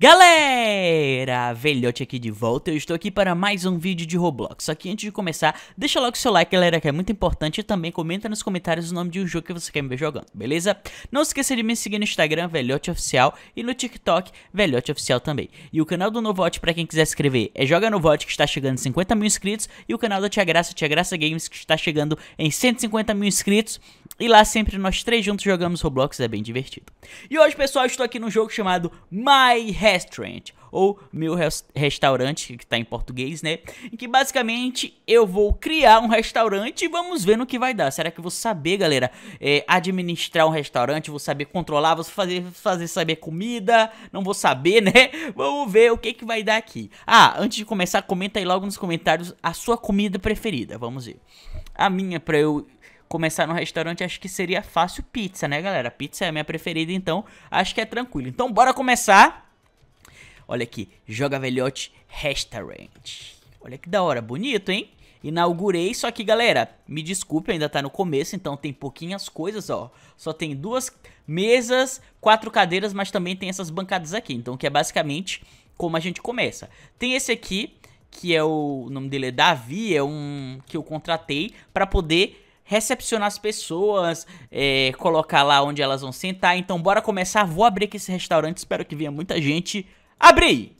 Galera, velhote aqui de volta, eu estou aqui para mais um vídeo de Roblox. Só que antes de começar, deixa logo seu like galera que é muito importante E também comenta nos comentários o nome de um jogo que você quer me ver jogando, beleza? Não esqueça de me seguir no Instagram, Velhote Oficial E no TikTok, Velhote Oficial também. E o canal do Novote para quem quiser se inscrever é Joga Novote que está chegando em 50 mil inscritos E o canal da Tia Graça, Tia Graça Games que está chegando em 150 mil inscritos. E lá sempre nós três juntos jogamos Roblox, é bem divertido. E hoje pessoal, estou aqui num jogo chamado My Restaurant, ou meu res restaurante, que está em português, né? Em que basicamente eu vou criar um restaurante e vamos ver no que vai dar. Será que eu vou saber, galera, é, administrar um restaurante, vou saber controlar, vou fazer, fazer saber comida, não vou saber, né? Vamos ver o que, que vai dar aqui. Ah, antes de começar, comenta aí logo nos comentários a sua comida preferida, vamos ver. A minha, pra eu começar no restaurante, acho que seria fácil pizza, né, galera? Pizza é a minha preferida, então acho que é tranquilo. Então, bora começar. Olha aqui, Joga Velhote Restaurant. Olha que da hora, bonito, hein? Inaugurei, só que galera, me desculpe, ainda tá no começo, então tem pouquinhas coisas, ó. Só tem duas mesas, quatro cadeiras, mas também tem essas bancadas aqui. Então, que é basicamente como a gente começa. Tem esse aqui, que é o, o nome dele é Davi, é um que eu contratei para poder recepcionar as pessoas, é, colocar lá onde elas vão sentar. Então, bora começar. Vou abrir aqui esse restaurante, espero que venha muita gente. Abri!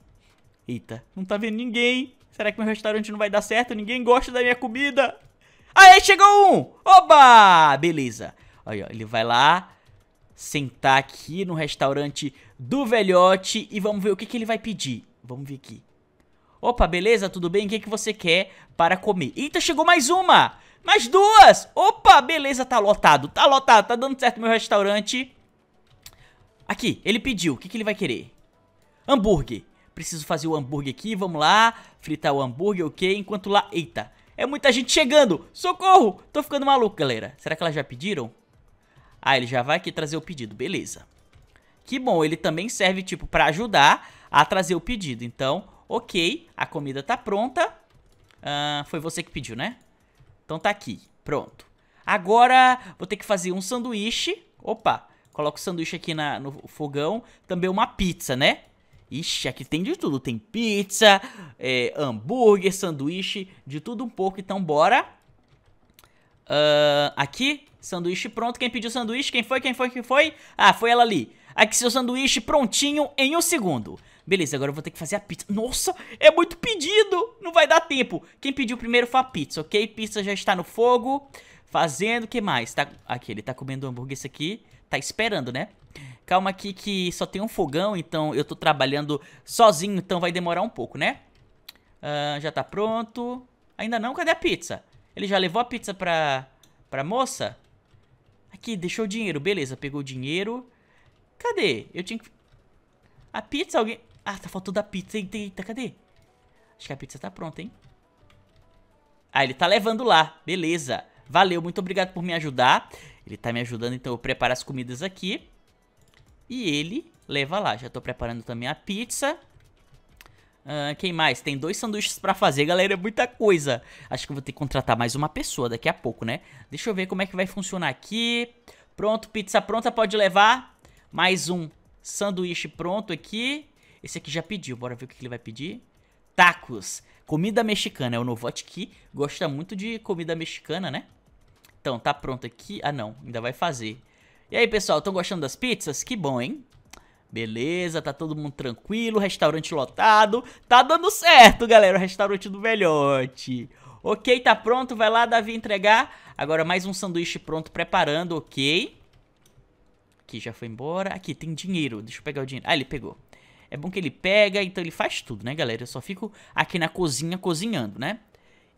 Eita, não tá vendo ninguém. Será que meu restaurante não vai dar certo? Ninguém gosta da minha comida. Aí, chegou um! Oba! Beleza. Aí, ó, ele vai lá sentar aqui no restaurante do velhote e vamos ver o que, que ele vai pedir. Vamos ver aqui. Opa, beleza? Tudo bem? O que, que você quer para comer? Eita, chegou mais uma! Mais duas! Opa, beleza, tá lotado. Tá lotado, tá dando certo meu restaurante. Aqui, ele pediu. O que, que ele vai querer? Hambúrguer. Preciso fazer o hambúrguer aqui, vamos lá. Fritar o hambúrguer, ok. Enquanto lá... Eita, é muita gente chegando. Socorro! Tô ficando maluco, galera. Será que elas já pediram? Ah, ele já vai aqui trazer o pedido, beleza. Que bom, ele também serve, tipo, pra ajudar a trazer o pedido. Então, ok, a comida tá pronta. Uh, foi você que pediu, né? Então tá aqui, pronto. Agora, vou ter que fazer um sanduíche. Opa, coloco o sanduíche aqui na, no fogão. Também uma pizza, né? Ixi, aqui tem de tudo. Tem pizza, é, hambúrguer, sanduíche, de tudo um pouco. Então, bora. Uh, aqui, sanduíche pronto. Quem pediu sanduíche? Quem foi? Quem foi? Quem foi? Ah, foi ela ali. Aqui seu sanduíche prontinho em um segundo. Beleza, agora eu vou ter que fazer a pizza. Nossa, é muito pedido. Não vai dar tempo. Quem pediu primeiro foi a pizza, ok? Pizza já está no fogo. Fazendo, o que mais? Tá... Aqui, ele tá comendo hambúrguer esse aqui. Tá esperando, né? Calma aqui que só tem um fogão, então eu tô trabalhando sozinho, então vai demorar um pouco, né? Uh, já tá pronto. Ainda não? Cadê a pizza? Ele já levou a pizza pra, pra moça? Aqui, deixou o dinheiro. Beleza, pegou o dinheiro. Cadê? Eu tinha que... A pizza, alguém... Ah, tá faltando a pizza. Eita, eita, cadê? Acho que a pizza tá pronta, hein? Ah, ele tá levando lá. Beleza. Valeu, muito obrigado por me ajudar. Ele tá me ajudando, então eu preparo as comidas aqui. E ele leva lá. Já tô preparando também a pizza. Uh, quem mais? Tem dois sanduíches pra fazer, galera, é muita coisa. Acho que eu vou ter que contratar mais uma pessoa daqui a pouco, né? Deixa eu ver como é que vai funcionar aqui. Pronto, pizza pronta, pode levar. Mais um sanduíche pronto aqui. Esse aqui já pediu, bora ver o que ele vai pedir. Tacos, comida mexicana. É o Novote que gosta muito de comida mexicana, né? Então, tá pronto aqui. Ah, não, ainda vai fazer. E aí, pessoal, estão gostando das pizzas? Que bom, hein? Beleza, tá todo mundo tranquilo, restaurante lotado. Tá dando certo, galera, o restaurante do velhote. Ok, tá pronto, vai lá, Davi, entregar. Agora mais um sanduíche pronto, preparando, ok. Aqui, já foi embora. Aqui, tem dinheiro, deixa eu pegar o dinheiro. Ah, ele pegou. É bom que ele pega, então ele faz tudo, né, galera? Eu só fico aqui na cozinha cozinhando, né?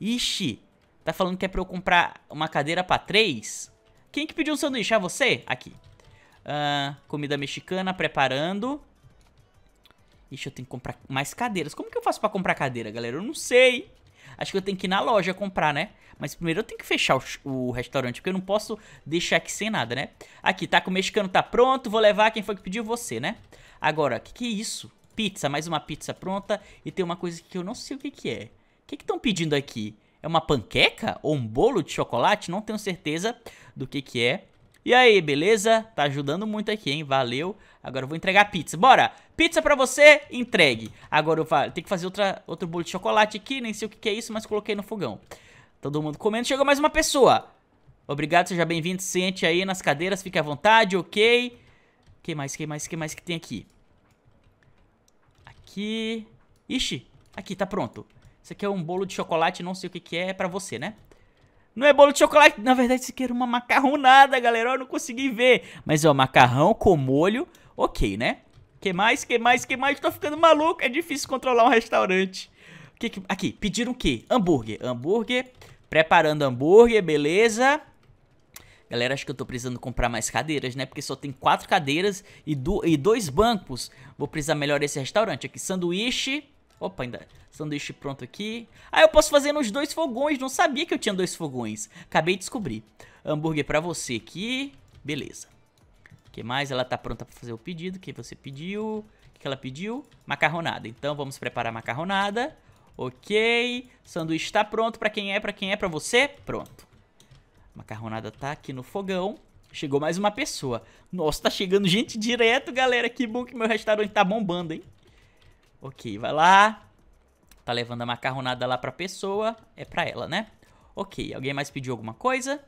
Ixi, tá falando que é pra eu comprar uma cadeira pra três? Quem que pediu um sanduíche? Ah, você? Aqui. Uh, comida mexicana, preparando. Ixi, eu tenho que comprar mais cadeiras. Como que eu faço pra comprar cadeira, galera? Eu não sei. Acho que eu tenho que ir na loja comprar, né? Mas primeiro eu tenho que fechar o, o, restaurante, porque eu não posso deixar aqui sem nada, né? Aqui, tá com o mexicano tá pronto, vou levar quem foi que pediu você, né? Agora, o que, que é isso? Pizza, mais uma pizza pronta. E tem uma coisa que eu não sei o que, que é. O que estão pedindo aqui? É uma panqueca ou um bolo de chocolate? Não tenho certeza do que que é. E aí, beleza? Tá ajudando muito aqui, hein? Valeu. Agora eu vou entregar pizza. Bora! Pizza pra você, entregue. Agora eu tenho que fazer outra, outro bolo de chocolate aqui. Nem sei o que, que é isso, mas coloquei no fogão. Todo mundo comendo. Chegou mais uma pessoa. Obrigado, seja bem-vindo. Sente aí nas cadeiras, fique à vontade, ok. Que mais, que mais, que mais que tem aqui? Aqui... Ixi, aqui, tá pronto. Isso aqui é um bolo de chocolate, não sei o que que é, é pra você, né? Não é bolo de chocolate, na verdade isso aqui era uma macarronada, galera, eu não consegui ver. Mas, ó, macarrão com molho, ok, né? Que mais, que mais, que mais? Tô ficando maluco, é difícil controlar um restaurante. Que que... Aqui, pediram o quê? Hambúrguer, hambúrguer, preparando hambúrguer, beleza. Galera, acho que eu tô precisando comprar mais cadeiras, né? Porque só tem quatro cadeiras e, do... e dois bancos. Vou precisar melhorar esse restaurante aqui. Sanduíche, Opa, ainda sanduíche pronto aqui. Ah, eu posso fazer nos dois fogões. Não sabia que eu tinha dois fogões. Acabei de descobrir. Hambúrguer pra você aqui. Beleza. O que mais? Ela tá pronta pra fazer o pedido. Que você pediu? O que ela pediu? Macarronada. Então vamos preparar macarronada. Ok. Sanduíche tá pronto. Pra quem é? Pra quem é? Pra você? Pronto. Macarronada tá aqui no fogão. Chegou mais uma pessoa. Nossa, tá chegando gente direto, galera. Que bom que meu restaurante tá bombando, hein? Ok, vai lá. Tá levando a macarronada lá pra pessoa. É pra ela, né? Ok, alguém mais pediu alguma coisa?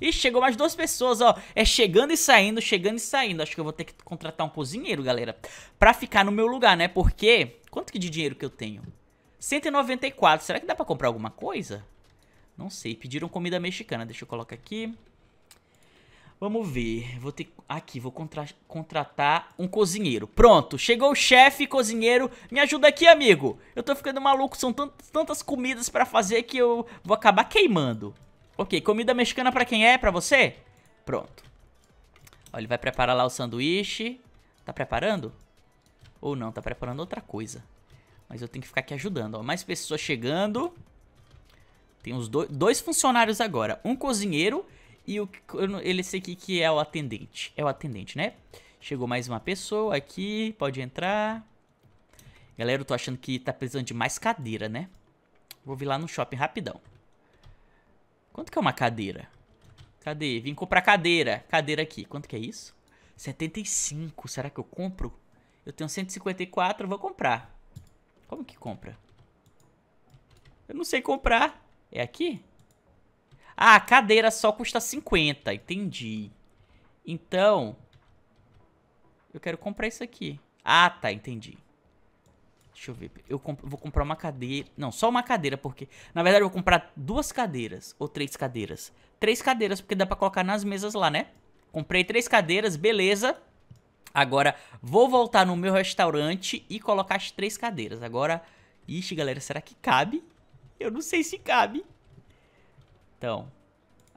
Ih, chegou mais duas pessoas, ó. É chegando e saindo, chegando e saindo. Acho que eu vou ter que contratar um cozinheiro, galera. Pra ficar no meu lugar, né? Porque... Quanto que de dinheiro que eu tenho? 194. Será que dá pra comprar alguma coisa? Não sei. Pediram comida mexicana. Deixa eu colocar aqui. Vamos ver. Vou ter. Aqui, vou contra... contratar um cozinheiro. Pronto, chegou o chefe, cozinheiro. Me ajuda aqui, amigo. Eu tô ficando maluco. São tantas comidas pra fazer que eu vou acabar queimando. Ok, comida mexicana pra quem é? Pra você? Pronto. Ó, ele vai preparar lá o sanduíche. Tá preparando? Ou não, tá preparando outra coisa. Mas eu tenho que ficar aqui ajudando. Ó, mais pessoas chegando. Tem os do... dois funcionários agora. Um cozinheiro e o, ele esse aqui que é o atendente. É o atendente, né? Chegou mais uma pessoa aqui. Pode entrar. Galera, eu tô achando que tá precisando de mais cadeira, né? Vou vir lá no shopping rapidão. Quanto que é uma cadeira? Cadê? Vim comprar cadeira. Cadeira aqui. Quanto que é isso? 75. Será que eu compro? Eu tenho 154, vou comprar. Como que compra? Eu não sei comprar. É aqui? Ah, a cadeira só custa 50, entendi. Então, eu quero comprar isso aqui. Ah, tá, entendi. Deixa eu ver. Eu comp vou comprar uma cadeira. Não, só uma cadeira, porque. Na verdade, eu vou comprar duas cadeiras. Ou três cadeiras. Três cadeiras, porque dá pra colocar nas mesas lá, né? Comprei três cadeiras, beleza. Agora, vou voltar no meu restaurante e colocar as três cadeiras. Agora. Ixi, galera, será que cabe? Eu não sei se cabe. Então,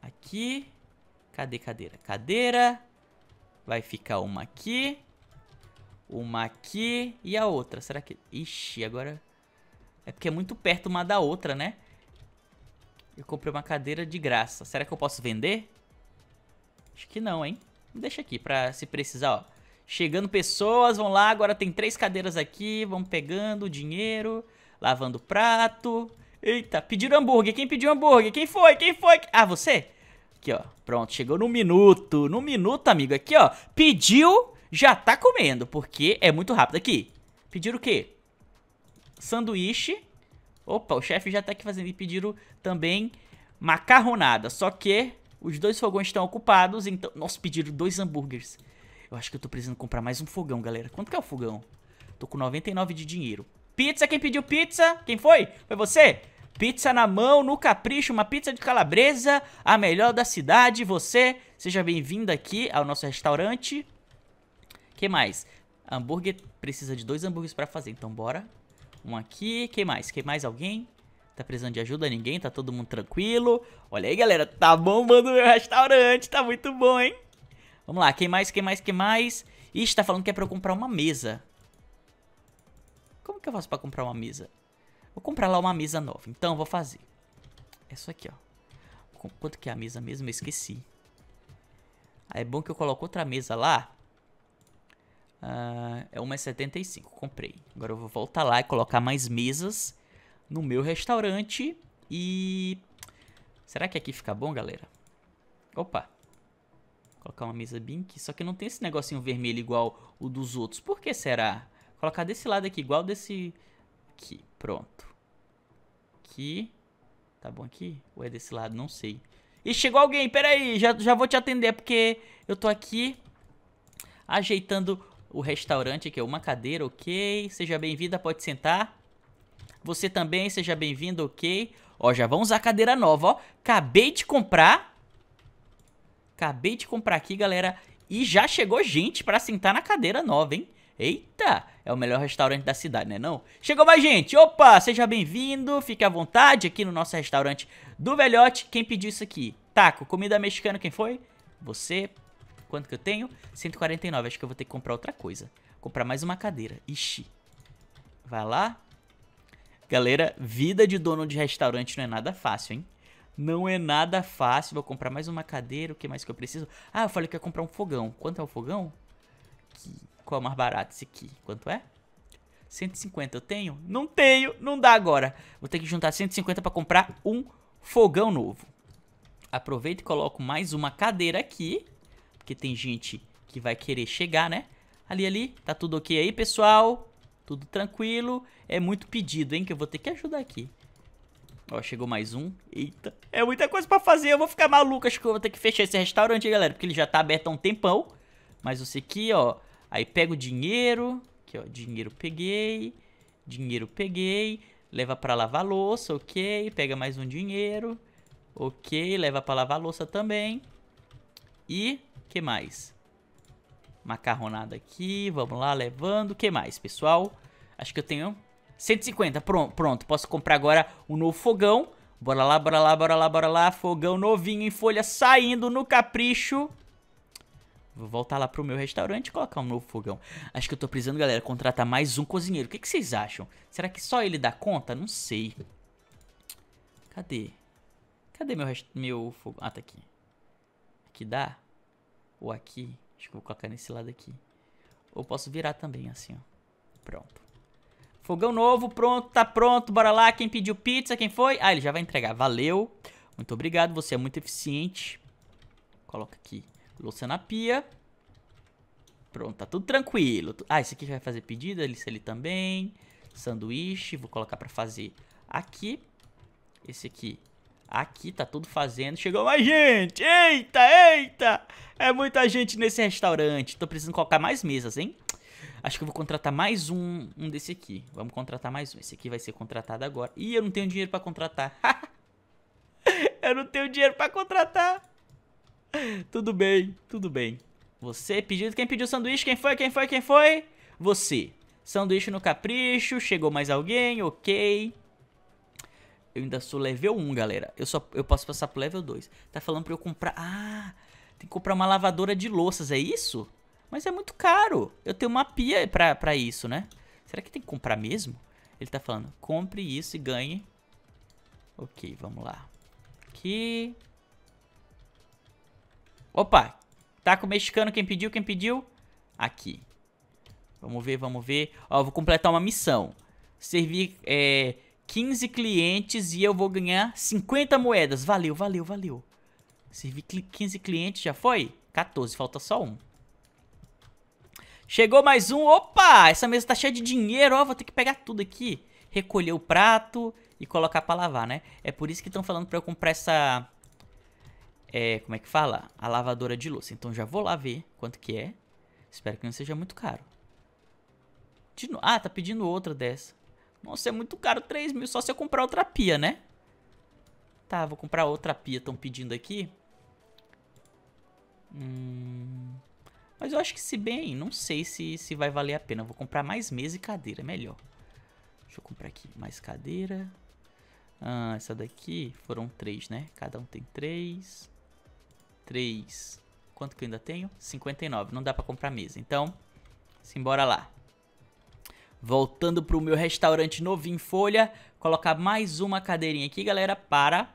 aqui. Cadê cadeira? Cadeira. Vai ficar uma aqui. Uma aqui e a outra. Será que... Ixi, agora... É porque é muito perto uma da outra, né? Eu comprei uma cadeira de graça. Será que eu posso vender? Acho que não, hein? Deixa aqui pra se precisar, ó. Chegando pessoas, vão lá. Agora tem três cadeiras aqui. Vão pegando dinheiro. Lavando prato. Eita, pediram hambúrguer. Quem pediu hambúrguer? Quem foi? Quem foi? Ah, você? Aqui, ó. Pronto, chegou no minuto. No minuto, amigo. Aqui, ó. Pediu, já tá comendo, porque é muito rápido. Aqui. Pediram o quê? Sanduíche. Opa, o chefe já tá aqui fazendo. E pediram também macarronada. Só que os dois fogões estão ocupados, então... Nossa, pediram dois hambúrgueres. Eu acho que eu tô precisando comprar mais um fogão, galera. Quanto que é o fogão? Tô com 99 de dinheiro. Pizza, quem pediu pizza? Quem foi? Foi você? Pizza na mão, no capricho, uma pizza de calabresa, a melhor da cidade. Você, seja bem-vindo aqui ao nosso restaurante. que mais? Hambúrguer, precisa de dois hambúrgueres pra fazer, então bora. Um aqui, que mais? Que mais alguém? Tá precisando de ajuda? Ninguém? Tá todo mundo tranquilo? Olha aí, galera, tá bombando o meu restaurante, tá muito bom, hein? Vamos lá, quem mais, quem mais, quem mais? Ixi, tá falando que é pra eu comprar uma mesa. Como que eu faço pra comprar uma mesa? Vou comprar lá uma mesa nova. Então, vou fazer. É isso aqui, ó. Quanto que é a mesa mesmo? Eu esqueci. Aí é bom que eu coloco outra mesa lá. Uh, é 1,75. Comprei. Agora eu vou voltar lá e colocar mais mesas no meu restaurante. E... Será que aqui fica bom, galera? Opa. Colocar uma mesa bem aqui. Só que não tem esse negocinho vermelho igual o dos outros. Por que será? Colocar desse lado aqui, igual desse... Aqui, pronto. Aqui. Tá bom aqui? Ou é desse lado? Não sei. E chegou alguém, peraí, já, já vou te atender, porque eu tô aqui ajeitando o restaurante aqui, uma cadeira, ok. Seja bem-vinda, pode sentar. Você também, seja bem-vindo, ok. Ó, já vamos a cadeira nova, ó. Acabei de comprar. Acabei de comprar aqui, galera. E já chegou gente pra sentar na cadeira nova, hein? Eita, é o melhor restaurante da cidade, né não? Chegou mais gente, opa, seja bem-vindo, fique à vontade aqui no nosso restaurante do Velhote. Quem pediu isso aqui? Taco, comida mexicana, quem foi? Você. Quanto que eu tenho? 149, acho que eu vou ter que comprar outra coisa. Comprar mais uma cadeira, ixi. Vai lá. Galera, vida de dono de restaurante não é nada fácil, hein? Não é nada fácil, vou comprar mais uma cadeira, o que mais que eu preciso? Ah, eu falei que ia comprar um fogão. Quanto é o fogão? Qual é o mais barato? Esse aqui. Quanto é? 150 eu tenho? Não tenho, não dá agora. Vou ter que juntar 150 para comprar um fogão novo. Aproveito e coloco mais uma cadeira aqui. Porque tem gente que vai querer chegar, né? Ali, ali. Tá tudo ok aí, pessoal? Tudo tranquilo. É muito pedido, hein? Que eu vou ter que ajudar aqui. Ó, chegou mais um. Eita. É muita coisa pra fazer. Eu vou ficar maluco. Acho que eu vou ter que fechar esse restaurante, galera. Porque ele já tá aberto há um tempão. Mas você aqui, ó. Aí pega o dinheiro, aqui ó, dinheiro peguei, dinheiro peguei, leva para lavar louça, ok, pega mais um dinheiro, ok, leva para lavar louça também. E, que mais? Macarronada aqui, vamos lá, levando, que mais, pessoal? Acho que eu tenho 150, pronto, pronto, posso comprar agora um novo fogão. Bora lá, bora lá, bora lá, bora lá, fogão novinho em folha saindo no capricho. Vou voltar lá pro meu restaurante e colocar um novo fogão. Acho que eu tô precisando, galera, contratar mais um cozinheiro. O que, que vocês acham? Será que só ele dá conta? Não sei. Cadê? Cadê meu, meu fogão? Ah, tá aqui. Aqui dá? Ou aqui? Acho que eu vou colocar nesse lado aqui. Ou posso virar também, assim, ó. Pronto. Fogão novo, pronto, tá pronto. Bora lá. Quem pediu pizza? Quem foi? Ah, ele já vai entregar. Valeu. Muito obrigado. Você é muito eficiente. Coloca aqui. Louça na pia. Pronto, tá tudo tranquilo. Ah, esse aqui vai fazer pedido, esse ali também. Sanduíche, vou colocar pra fazer aqui. Esse aqui, aqui, tá tudo fazendo. Chegou mais gente! Eita, eita! É muita gente nesse restaurante. Tô precisando colocar mais mesas, hein? Acho que eu vou contratar mais um, um desse aqui. Vamos contratar mais um. Esse aqui vai ser contratado agora. Ih, eu não tenho dinheiro pra contratar. eu não tenho dinheiro pra contratar. tudo bem, tudo bem. Você pediu. Quem pediu sanduíche? Quem foi? Quem foi? Quem foi? Você. Sanduíche no capricho. Chegou mais alguém? Ok. Eu ainda sou level 1, galera. Eu só eu posso passar pro level 2. Tá falando pra eu comprar... Ah, tem que comprar uma lavadora de louças, é isso? Mas é muito caro. Eu tenho uma pia pra, pra isso, né? Será que tem que comprar mesmo? Ele tá falando, compre isso e ganhe. Ok, vamos lá. Aqui. Opa, taco mexicano, quem pediu, quem pediu? Aqui. Vamos ver, vamos ver. Ó, vou completar uma missão. Servir é, 15 clientes e eu vou ganhar 50 moedas. Valeu, valeu, valeu. Servi 15 clientes, já foi? 14, falta só um. Chegou mais um. Opa, essa mesa tá cheia de dinheiro. Ó, vou ter que pegar tudo aqui. Recolher o prato e colocar pra lavar, né? É por isso que estão falando pra eu comprar essa é, como é que fala? A lavadora de louça. Então já vou lá ver quanto que é. Espero que não seja muito caro. No... Ah, tá pedindo outra dessa. Nossa, é muito caro 3 mil só se eu comprar outra pia, né? Tá, vou comprar outra pia, estão pedindo aqui. Hum... Mas eu acho que se bem, não sei se, se vai valer a pena. Vou comprar mais mesa e cadeira, melhor. Deixa eu comprar aqui mais cadeira. Ah, essa daqui foram três, né? Cada um tem três. 3. Quanto que eu ainda tenho? 59. Não dá pra comprar mesa. Então, simbora lá. Voltando pro meu restaurante novinho em folha. Colocar mais uma cadeirinha aqui, galera, para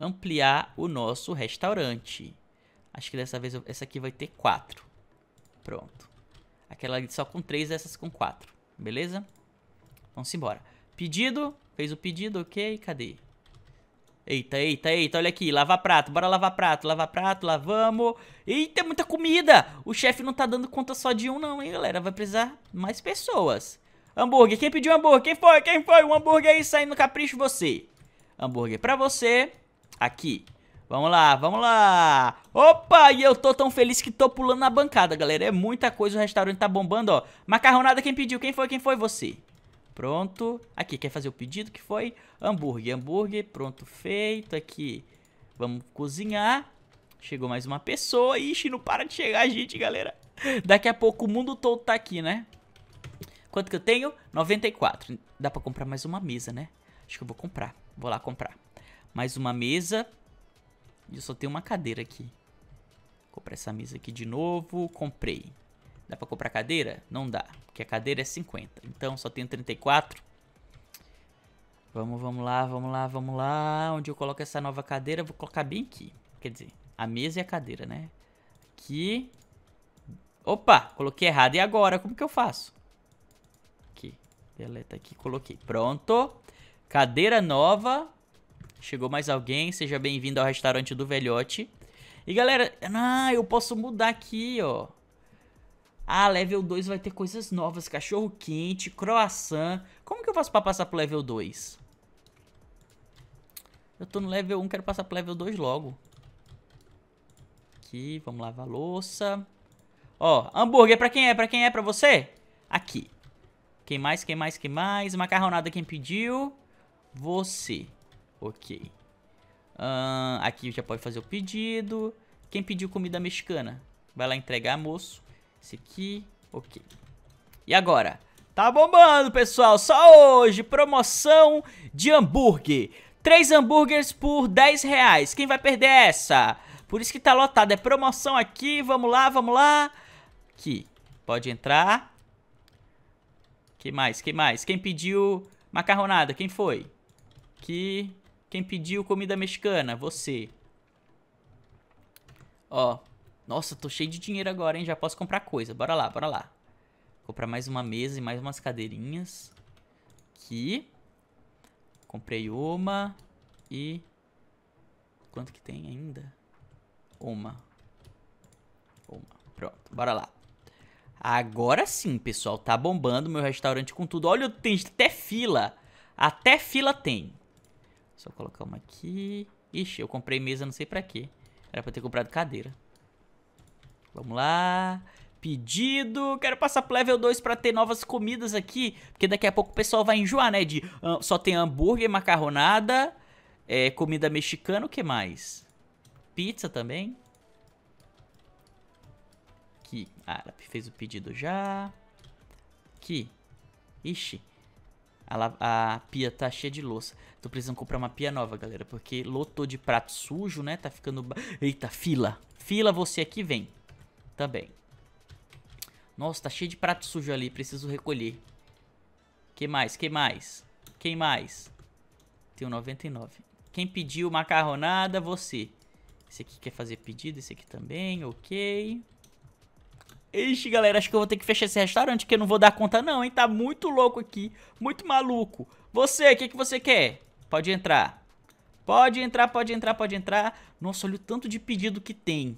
ampliar o nosso restaurante. Acho que dessa vez eu, essa aqui vai ter 4. Pronto. Aquela ali só com 3, essas com 4. Beleza? Vamos embora. Pedido. Fez o pedido, ok. Cadê? Eita, eita, eita, olha aqui, lavar prato, bora lavar prato, lavar prato, lavamos. Eita, muita comida! O chefe não tá dando conta só de um não, hein, galera? Vai precisar mais pessoas. Hambúrguer, quem pediu hambúrguer? Quem foi? Quem foi? Um hambúrguer aí saindo no capricho, você. Hambúrguer pra você. Aqui. Vamos lá, vamos lá. Opa, e eu tô tão feliz que tô pulando na bancada, galera. É muita coisa, o restaurante tá bombando, ó. Macarronada, quem pediu? Quem foi? Quem foi? Você. Pronto. Aqui, quer fazer o pedido? Que foi? Hambúrguer, hambúrguer. Pronto, feito. Aqui, vamos cozinhar. Chegou mais uma pessoa. Ixi, não para de chegar gente, galera. Daqui a pouco o mundo todo tá aqui, né? Quanto que eu tenho? 94. Dá pra comprar mais uma mesa, né? Acho que eu vou comprar. Vou lá comprar. Mais uma mesa. E eu só tenho uma cadeira aqui. Comprar essa mesa aqui de novo. Comprei. Dá pra comprar cadeira? Não dá. Porque a cadeira é 50. Então só tenho 34. Vamos, vamos lá, vamos lá, vamos lá. Onde eu coloco essa nova cadeira? Vou colocar bem aqui. Quer dizer, a mesa e a cadeira, né? Aqui. Opa, coloquei errado. E agora? Como que eu faço? Deleta aqui, coloquei. Pronto. Cadeira nova. Chegou mais alguém. Seja bem-vindo ao restaurante do velhote. E galera, ah, eu posso mudar aqui, ó. Ah, level 2 vai ter coisas novas. Cachorro quente, croissant. Como que eu faço pra passar pro level 2? Eu tô no level 1, quero passar pro level 2 logo. Aqui, vamos lavar a louça. Ó, hambúrguer pra quem é? Pra quem é? Pra você? Aqui. Quem mais, quem mais, quem mais? Macarronada quem pediu? Você. Ok. Uh, aqui já pode fazer o pedido. Quem pediu comida mexicana? Vai lá entregar, moço. Esse aqui. Ok. E agora? Tá bombando, pessoal. Só hoje, promoção de hambúrguer. Três hambúrgueres por 10 reais. Quem vai perder essa? Por isso que tá lotado. É promoção aqui. Vamos lá, vamos lá. Aqui. Pode entrar. Que mais? Que mais? Quem pediu macarronada? Quem foi? Que quem pediu comida mexicana? Você. Ó. Nossa, tô cheio de dinheiro agora, hein? Já posso comprar coisa. Bora lá, bora lá. Comprar mais uma mesa e mais umas cadeirinhas. Aqui. Comprei uma. E... Quanto que tem ainda? Uma. Uma. Pronto, bora lá. Agora sim, pessoal, tá bombando meu restaurante com tudo. Olha, tem até fila. Até fila tem. Só colocar uma aqui. Ixi, eu comprei mesa não sei pra quê. Era pra ter comprado cadeira. Vamos lá. Pedido. Quero passar pro level 2 pra ter novas comidas aqui. Porque daqui a pouco o pessoal vai enjoar, né? De, uh, só tem hambúrguer, macarronada, é, comida mexicana. O que mais? Pizza também aqui. Ela fez o pedido já. Aqui. Ixi. A, a, pia tá cheia de louça. Tô precisando comprar uma pia nova, galera. Porque lotou de prato sujo, né? Tá ficando... Eita, fila. Fila, você aqui vem. Também. Nossa, tá cheio de prato sujo ali. Preciso recolher. Que mais? Que mais? Quem mais? Tenho 99. Quem pediu macarronada? Você. Esse aqui quer fazer pedido. Esse aqui também. Ok. Ixi, galera, acho que eu vou ter que fechar esse restaurante, que eu não vou dar conta não, hein? Tá muito louco aqui, muito maluco. Você, o que, que você quer? Pode entrar. Pode entrar, pode entrar, pode entrar. Nossa, olha o tanto de pedido que tem.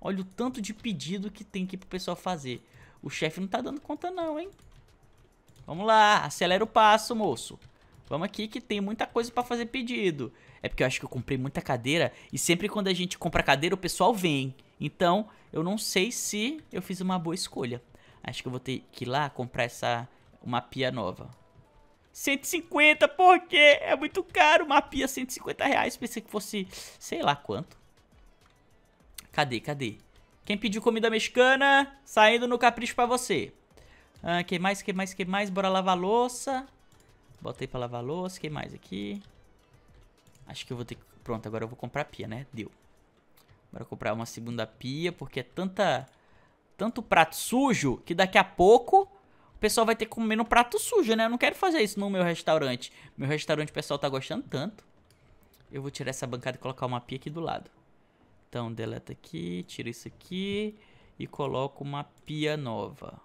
Olha o tanto de pedido que tem aqui pro pessoal fazer. O chefe não tá dando conta não, hein? Vamos lá, acelera o passo, moço. Vamos aqui que tem muita coisa pra fazer pedido. É porque eu acho que eu comprei muita cadeira e sempre quando a gente compra cadeira o pessoal vem. Então, eu não sei se eu fiz uma boa escolha. Acho que eu vou ter que ir lá comprar essa uma pia nova. 150, por quê? É muito caro uma pia 150 reais. Pensei que fosse, sei lá quanto. Cadê, cadê? Quem pediu comida mexicana, saindo no capricho pra você. Ah, que mais, que mais, que mais? Bora lavar louça. Botei pra lavar louça. que mais aqui? Acho que eu vou ter que... Pronto, agora eu vou comprar pia, né? Deu. Bora comprar uma segunda pia, porque é tanta... Tanto prato sujo, que daqui a pouco o pessoal vai ter que comer no prato sujo, né? Eu não quero fazer isso no meu restaurante. Meu restaurante o pessoal tá gostando tanto. Eu vou tirar essa bancada e colocar uma pia aqui do lado. Então, deleta aqui, tira isso aqui e coloco uma pia nova.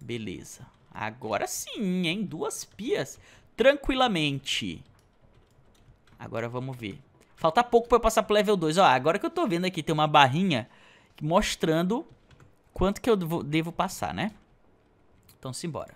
Beleza. Agora sim, hein? Duas pias. Tranquilamente. Agora vamos ver. Falta pouco pra eu passar pro level 2. Ó, agora que eu tô vendo aqui, tem uma barrinha mostrando quanto que eu devo passar, né? Então simbora.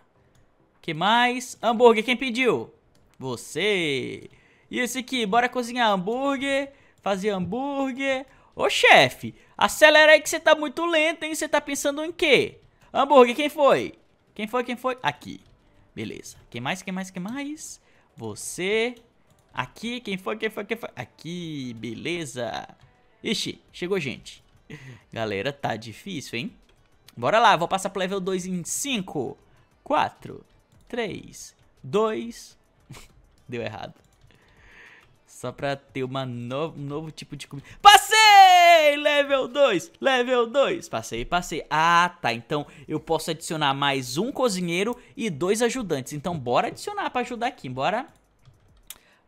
que mais? Hambúrguer, quem pediu? Você. E esse aqui, bora cozinhar hambúrguer, fazer hambúrguer. Ô chefe, acelera aí que você tá muito lento, hein? Você tá pensando em quê? Hambúrguer, quem foi? Quem foi, quem foi? Aqui. Beleza. Quem mais, quem mais, quem mais? Você. Aqui, quem foi, quem foi, quem foi? Aqui, beleza. Ixi, chegou gente. Galera, tá difícil, hein? Bora lá, vou passar pro level 2 em 5, 4, 3, 2... Deu errado. Só pra ter uma no, um novo tipo de comida. Passei! Level 2, level 2. Passei, passei. Ah, tá. Então eu posso adicionar mais um cozinheiro e dois ajudantes. Então bora adicionar pra ajudar aqui. Bora.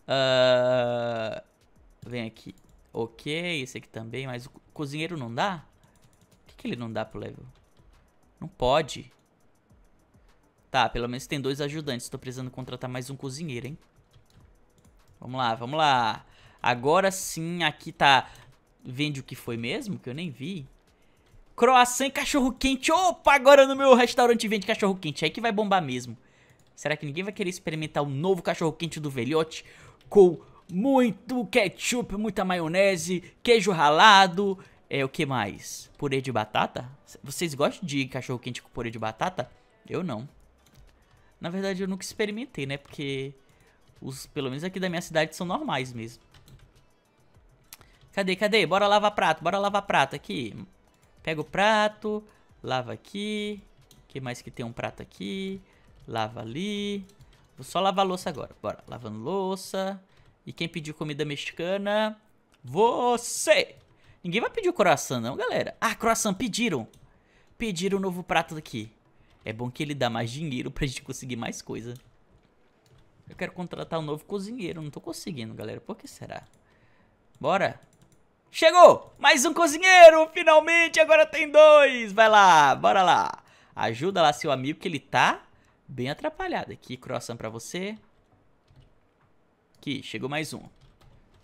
Uh, vem aqui. Ok, esse aqui também. Mas o cozinheiro não dá? O que, que ele não dá pro level? Não pode. Tá, pelo menos tem dois ajudantes. Tô precisando contratar mais um cozinheiro, hein? Vamos lá, vamos lá. Agora sim, aqui tá... Vende o que foi mesmo? Que eu nem vi. Croissant e cachorro quente. Opa, agora no meu restaurante vende cachorro quente. Aí que vai bombar mesmo. Será que ninguém vai querer experimentar o novo cachorro quente do velhote? Com muito ketchup, muita maionese, queijo ralado é, o que mais? Purê de batata? Vocês gostam de cachorro quente com purê de batata? Eu não. Na verdade, eu nunca experimentei, né? Porque os, pelo menos aqui da minha cidade, são normais mesmo. Cadê, cadê? Bora lavar prato, bora lavar prato aqui. Pega o prato, lava aqui. que mais que tem um prato aqui? Lava ali. Vou só lavar louça agora. Bora, lavando louça. E quem pediu comida mexicana? Você! Ninguém vai pedir o coração não, galera. Ah, croissant, pediram. Pediram o um novo prato daqui. É bom que ele dá mais dinheiro pra gente conseguir mais coisa. Eu quero contratar um novo cozinheiro. Não tô conseguindo, galera. Por que será? Bora. Chegou! Mais um cozinheiro! Finalmente! Agora tem dois! Vai lá, bora lá. Ajuda lá seu amigo que ele tá bem atrapalhado. Aqui, croissant pra você. Aqui, chegou mais um.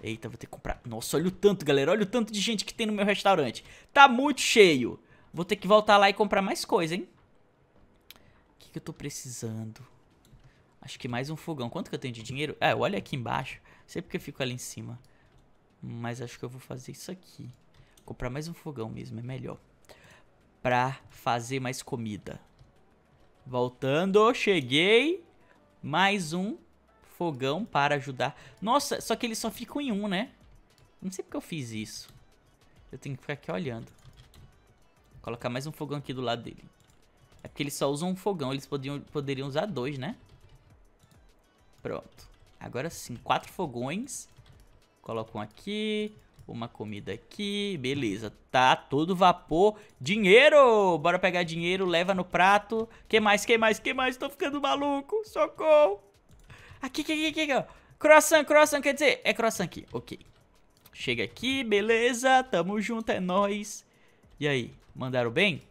Eita, vou ter que comprar. Nossa, olha o tanto, galera. Olha o tanto de gente que tem no meu restaurante. Tá muito cheio. Vou ter que voltar lá e comprar mais coisa, hein? O que, que eu tô precisando? Acho que mais um fogão. Quanto que eu tenho de dinheiro? É, olha aqui embaixo. Sei porque eu fico ali em cima. Mas acho que eu vou fazer isso aqui. Comprar mais um fogão mesmo, é melhor. Pra fazer mais comida. Voltando, cheguei. Mais um fogão para ajudar. Nossa, só que eles só ficam em um, né? Não sei porque eu fiz isso. Eu tenho que ficar aqui olhando. Colocar mais um fogão aqui do lado dele. É porque eles só usam um fogão, eles podiam, poderiam usar dois, né? Pronto. Agora sim, quatro fogões. Colocam aqui, uma comida aqui, beleza. Tá todo vapor. Dinheiro! Bora pegar dinheiro, leva no prato. Que mais, que mais, que mais? Tô ficando maluco. Socorro! Aqui, aqui, aqui, aqui, ó. Croissant, croissant, quer dizer, é croissant aqui. Ok. Chega aqui, beleza. Tamo junto, é nóis. E aí, mandaram bem?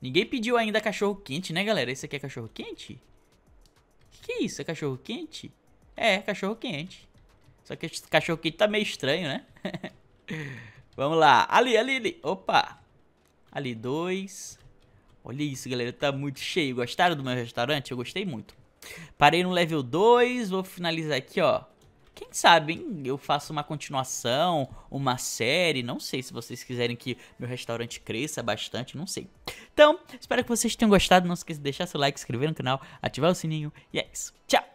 Ninguém pediu ainda cachorro quente, né, galera? Esse aqui é cachorro quente? Que, isso? É cachorro quente? É, cachorro quente. Só que esse cachorro quente tá meio estranho, né? Vamos lá. Ali, ali, ali. Opa. Ali, dois. Olha isso, galera. Tá muito cheio. Gostaram do meu restaurante? Eu gostei muito. Parei no level 2, vou finalizar aqui, ó. Quem sabe, hein? Eu faço uma continuação, uma série, não sei se vocês quiserem que meu restaurante cresça bastante, não sei. Então, espero que vocês tenham gostado, não esqueça de deixar seu like, se inscrever no canal, ativar o sininho e é isso. Tchau!